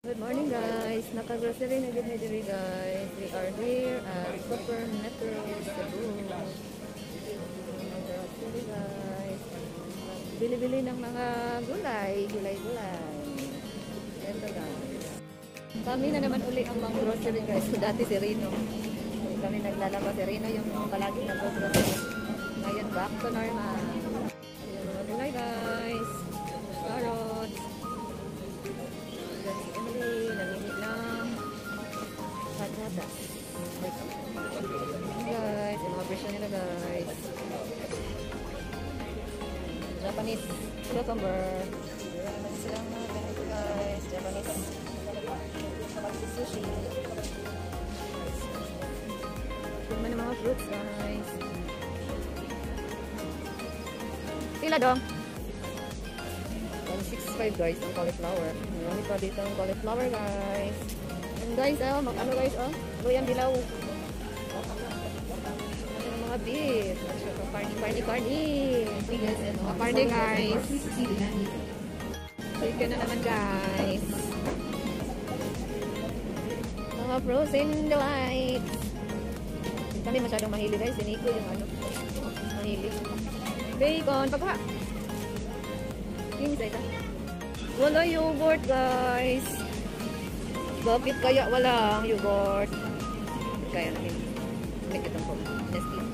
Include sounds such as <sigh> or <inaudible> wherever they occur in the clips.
Good morning guys! Naka-grocery na din diri guys. We are here at Super Metro Cebu. Naka-grocery guys. Bili-bili ng mga gulay, gulay-gulay. Ito guys. Kami na naman uli ang mga grocery guys. So, <laughs> dati si Rino. Kami naglalaba si Rino yung palagi nag-grocery. Ngayon back to normal. Ayan mga gulay guys. Namimit ng patatas. Wait. Guys, yung mga presyo nila guys. Japanese cucumber. Meron silang mga ganito guys. Japanese sushi. Yung mga fruits guys. Pila dong? 165 guys ang cauliflower. Marami pa dito ang cauliflower guys. And guys, oh, mag ano guys, oh, luyang dilaw. Ano mga beef. Party, party. Bigas, ano, party guys. Chicken na naman guys. Mga frozen delights. Kami masyadong mahilig guys. Siniko yung ano. Mahilig. Bacon. Pagka. King sa ita. Wala yogurt, guys. Bakit kaya walang yogurt? Kaya namin. Make itong po. Nestle.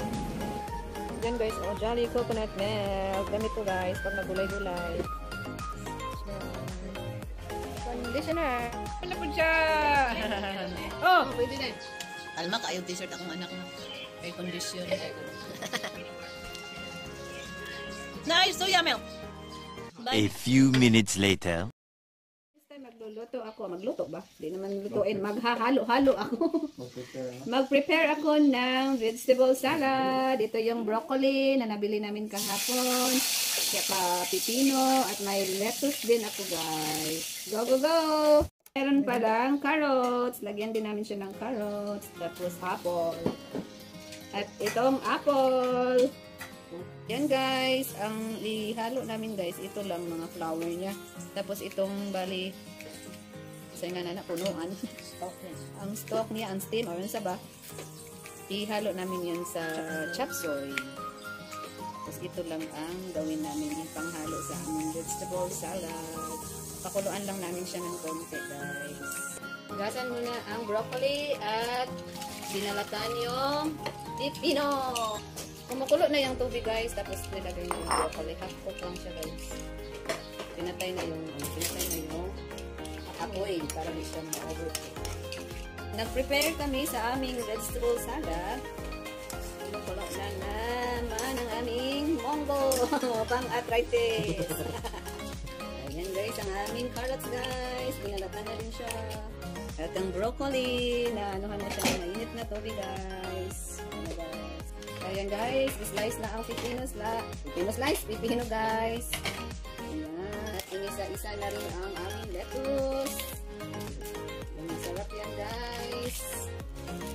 Yan guys, oh, Jolly Coconut Milk. Ganito guys, pag nagulay-gulay. Conditioner. Wala po siya! <laughs> Oh, pwede na. Alma, kayo t-shirt akong anak na. Air condition. <laughs> nice! Soya milk! A few minutes later. Next time magluluto ako, magluto ba? Di naman lutuin, maghahalo-halo ako. Mag-prepare ako ng vegetable salad. Ito yung broccoli na nabili namin kahapon. Saka pipino at may lettuce din ako guys. Go, go, go! Meron pa lang carrots. Lagyan din namin siya ng carrots. Tapos apple. At itong apple. Yan guys, ang ihalo namin guys, ito lang mga flour niya. Tapos itong bali, sa nga na punuan. ang stock niya, ang steam, or sa ba, ihalo namin yan sa chop suey. Tapos ito lang ang gawin namin ipanghalo sa aming vegetable salad. Pakuluan lang namin siya ng konti guys. Gasan muna ang broccoli at binalatan yung pipino. Kumukulo na yung tubig guys, tapos nilagay yung broccoli. Half cook lang siya guys. Pinatay na yung, ano, pinatay na yung apoy para hindi siya ma-overcook. Nag-prepare kami sa aming vegetable salad. Kumukulo na naman ang aming monggo <laughs> pang arthritis. <laughs> Ayan guys, ang aming carrots guys. Binalatan na rin siya. At ang broccoli na anuhan na siya mainit na tubig guys. Ayan guys, slice na ang pipino sla. Pipino slice, pipino guys. Ayan. At inisa-isa na rin ang aming lettuce. Ayan, masarap yan guys.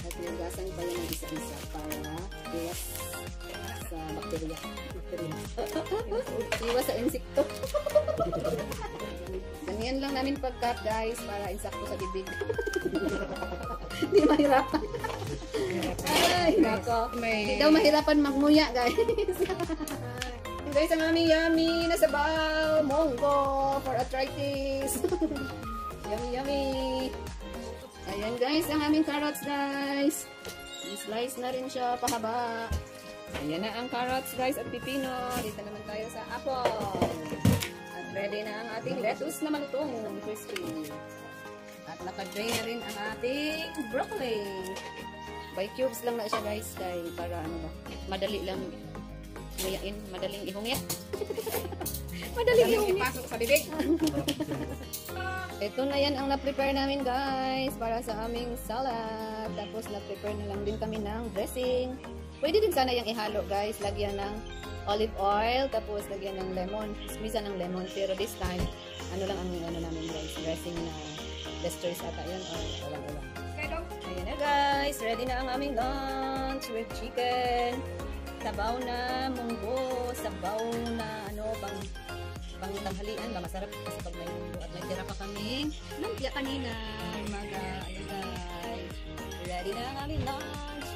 At nilagasan pa ng isa-isa para iwas sa. Bakterya. <laughs> iwas sa insekto. <laughs> Ganyan lang namin pag-cut guys para insakto sa bibig. <laughs> Hindi mahirapan. Ay, nako. Hindi daw mahirapan magmuya, guys. <laughs> guys, ang aming yummy na sabaw. Monggo for arthritis. <laughs> yummy, yummy. Ayan, guys, ang aming carrots, guys. I-slice na rin siya pahaba. Ayan na ang carrots, guys, at pipino. Dito naman tayo sa apple. At ready na ang ating lettuce na malutong. Crispy. At nakadry na rin ang ating broccoli. By cubes lang na siya guys kay para ano ba, madali lang nguyain, madaling ihungit. <laughs> madaling ihungit. ipasok sa bibig. Ito na yan ang na-prepare namin guys para sa aming salad. Tapos na-prepare na lang din kami ng dressing. Pwede din sana yung ihalo guys. Lagyan ng olive oil, tapos lagyan ng lemon. Misa ng lemon. Pero this time, ano lang ang ano namin guys, dressing na Lester's ata yun. Or walang-walang. Ayan na guys, ready na ang aming lunch with chicken. Sabaw na munggo, sabaw na ano, pang pang tanghalian ba? Masarap kasi pag may mundo at may tira pa kaming lumpia kanina umaga ayun guys. Ready na ang aming lunch.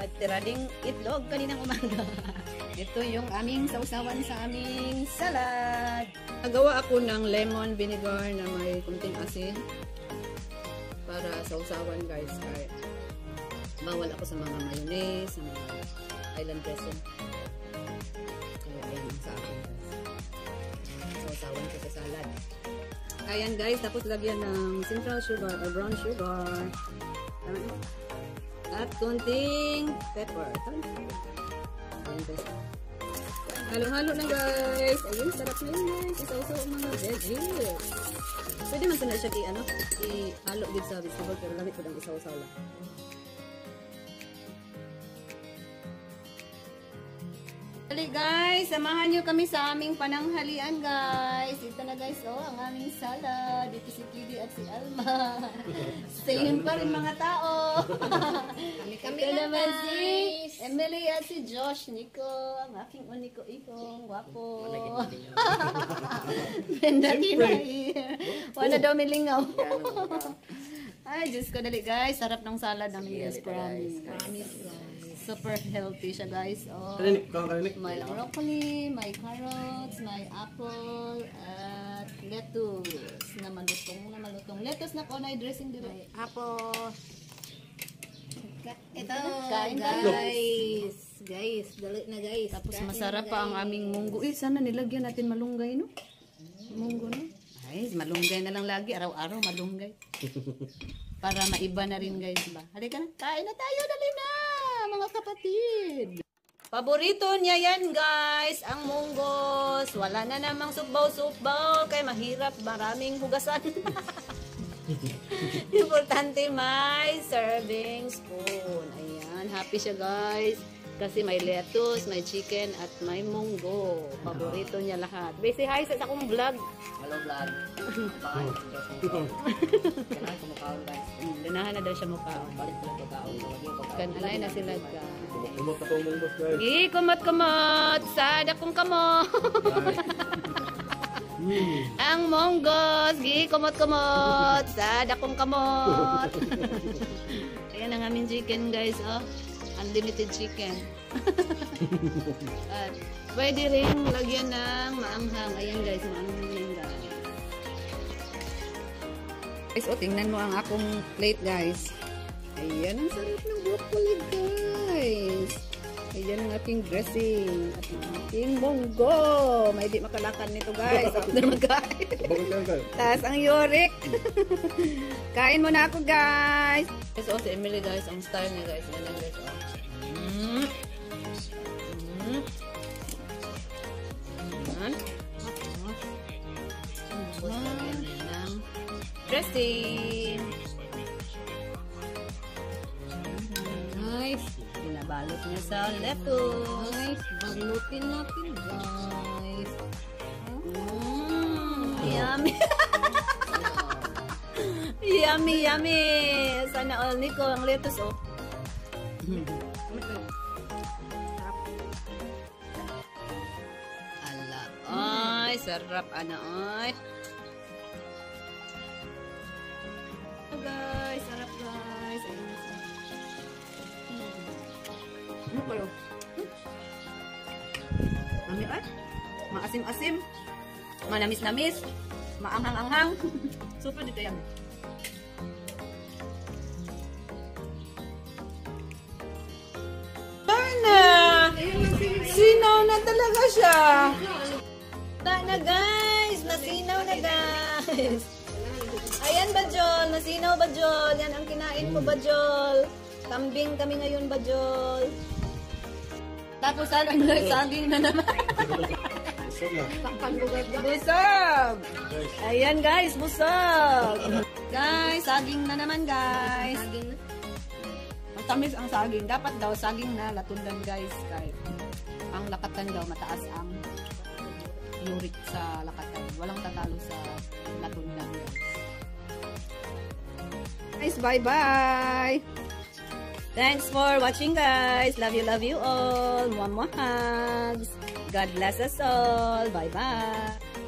May tira ding itlog kaninang umaga. <laughs> Ito yung aming sausawan sa aming salad. Nagawa ako ng lemon vinegar na may kunting asin para sausawan guys kaya bawal ako sa mga mayonnaise sa mga island dressing. Kaya ayan sa akin guys. Sausawan ko sa salad. Ayan guys tapos lagyan ng central sugar or brown sugar. At konting pepper. Ayan guys. Halo-halo na guys. Ayun sarap na yun guys. Isaw-saw mga veggies pwede man sana siya i ano i-halo din sa vegetable pero lamit ko lang isaw-saw lang Dali guys, samahan nyo kami sa aming pananghalian guys. Ito na guys, oh, ang aming salad. Dito si Kidi at si Alma. <laughs> Same pa rin mga tao. <laughs> Kami Ito naman si Emily at si Josh Nico. Ang aking uniko ikong guwapo. Brenda Tinair. Wala daw milingaw. <laughs> Ay, Diyos ko dali guys. Sarap ng salad namin guys. Promise. Promise. Super healthy siya guys. Oh. Kalinik, kang kalinik. May broccoli, may carrots, may apple, at lettuce na malutong na malutong. Lettuce na ko na dressing dire. Apo. Ito, Kain guys. Guys, dali na guys. Tapos Kain masarap na, pa ang guys. aming munggo. Eh, sana nilagyan natin malunggay, no? Munggo, no? Ay, malunggay na lang lagi. Araw-araw, malunggay. <laughs> Para maiba na rin, guys, ba? Halika na. Kain na tayo, dali na, mga kapatid. Paborito niya yan, guys. Ang munggos. Wala na namang subaw-subaw. Kaya mahirap. Maraming hugasan. <laughs> Importante may serving spoon. Ayan. Happy siya, guys. Kasi may lettuce, may chicken, at may munggo. Paborito niya lahat. Basi hi sa akong vlog. Hello vlog. <laughs> Kailangan ko mukhaon guys. Ganahan na daw siya mukha. Balik ko pagkaon. Kanalay na sila ka. Lumot na kong boss guys. Gi, kumot-kumot. Sa dakong Ang monggos. Gi, kumot-kumot. Sa dakong kamot. <laughs> Ayan ang aming chicken guys. Oh. Unlimited chicken. <laughs> At pwede rin lagyan ng maanghang. Ayan guys, maanghang yan guys. Guys, oh, tingnan mo ang akong plate guys. Ayan, ang sarap ng broccoli guys. Ayan ang aking dressing. At ang aking munggo. May di makalakan nito guys. <laughs> After magkain. Taas ang yurik. <laughs> Kain mo na ako, guys. Oh, si Emily, guys. Ang style niya, guys. Yan lang, guys. Oh. Pinabalot niya sa lettuce. Nice. Balutin natin, guys. Mm, yummy. <laughs> yummy, yummy. Sana all Nico ang lettuce, oh. <laughs> Ala, ay, sarap, ano, ay. Mami, ay. Maasim-asim. Manamis-namis. Maanghang-anghang. Super dito yan. na! Sinaw na talaga siya. Na guys! Nasinaw na guys! Ayan ba, Jol? Nasinaw ba, Jol? Yan ang kinain ko ba, Jol? Kambing kami ngayon ba, Jol? Tapos ano, <laughs> saging na naman. Busog! Ayan guys, busog! Guys, saging na naman guys. Ang tamis ang saging. Dapat daw saging na latundan guys. Kahit ang lakatan daw mataas ang uric sa lakatan. Walang tatalo sa latundan guys. Guys, bye-bye! Thanks for watching guys. Love you, love you all. Mwah, mwah, hugs. God bless us all. Bye-bye.